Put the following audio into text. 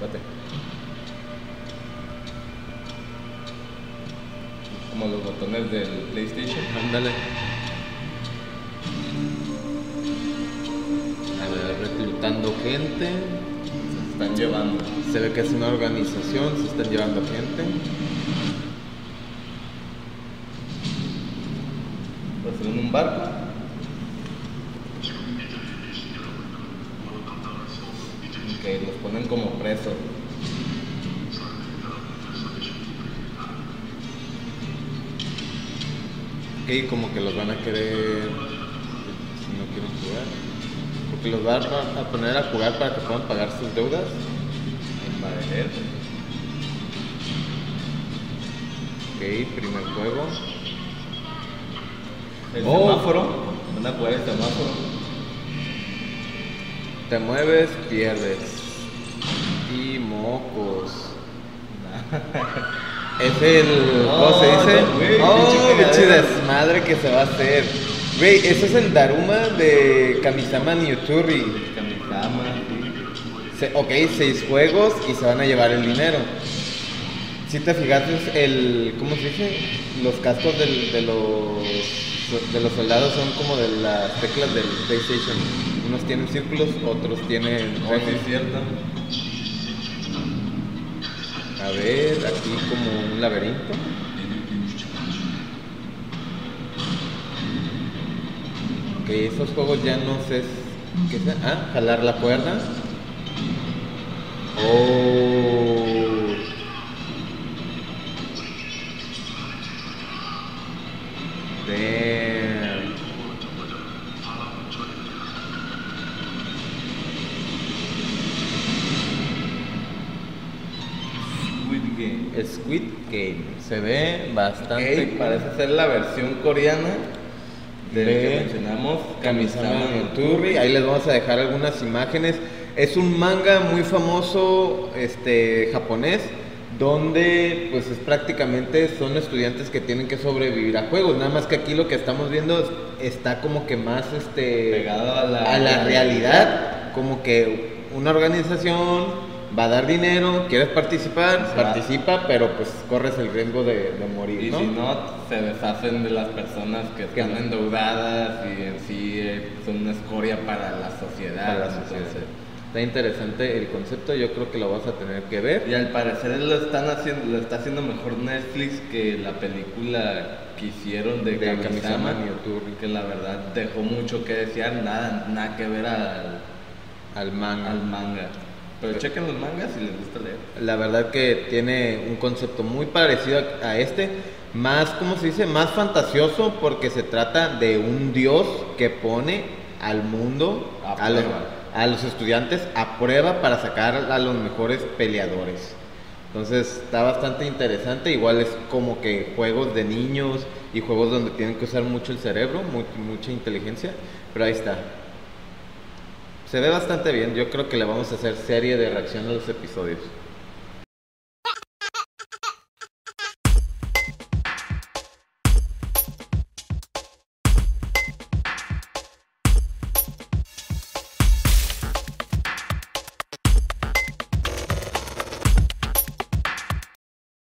Espérate. Como los botones del PlayStation. Ándale. A ver, reclutando gente. Se están llevando. Se ve que es una organización, se están llevando gente. Pues en un barco. Que los ponen como presos. Ok, como que los van a querer. Si no quieren jugar. Porque los van a poner a jugar para que puedan pagar sus deudas. Ok, primer juego. El Oh. semáforo. Van a jugar el semáforo. Te mueves, pierdes. Y mocos. Es el. ¿Cómo se dice? no, güey, oh, pinche desmadre que se va a hacer. Güey, ese es el Daruma de Kamisama Niyuturi. Kamisama. Se- ok, seis juegos y se van a llevar el dinero. Si te fijaste, el. ¿Cómo se dice? Los cascos del- de, los, de los soldados son como de las teclas del PlayStation. Unos tienen círculos, otros tienen. Oh, sí, es cierto. A ver, aquí como un laberinto. Ok, esos juegos ya no sé. ¿Qué es? Ah, jalar la cuerda. Oh. Game. Squid Game. Se ve bastante. Parece ser la versión coreana del De que mencionamos, Kamisama Kamisama no no Turri. Ahí les vamos a dejar algunas imágenes. Es un manga muy famoso este, japonés donde pues es prácticamente son estudiantes que tienen que sobrevivir a juegos. Nada más que aquí lo que estamos viendo es- está como que más este, Pegado a la, a la realidad. Como que una organización va a dar dinero, quieres participar, participa, pero pues corres el riesgo de, de morir. Y ¿no? si no, se deshacen de las personas que están endeudadas y en sí eh, son una escoria para la sociedad. Para la sociedad. entonces. Está interesante el concepto, yo creo que lo vas a tener que ver. Y al parecer lo están haciendo, lo está haciendo mejor Netflix que la película que hicieron de, De Kamisama, Kamisama que la verdad dejó mucho que desear, nada, nada que ver al, Al manga. al manga. Pero chequen los mangas si les gusta leer. La verdad que tiene un concepto muy parecido a, este, más, ¿cómo se dice? Más fantasioso porque se trata de un dios que pone al mundo, A a, los, a los estudiantes a prueba para sacar a los mejores peleadores. Entonces está bastante interesante, igual es como que juegos de niños y juegos donde tienen que usar mucho el cerebro, mu- mucha inteligencia, pero ahí está. Se ve bastante bien, yo creo que le vamos a hacer serie de reacción a los episodios.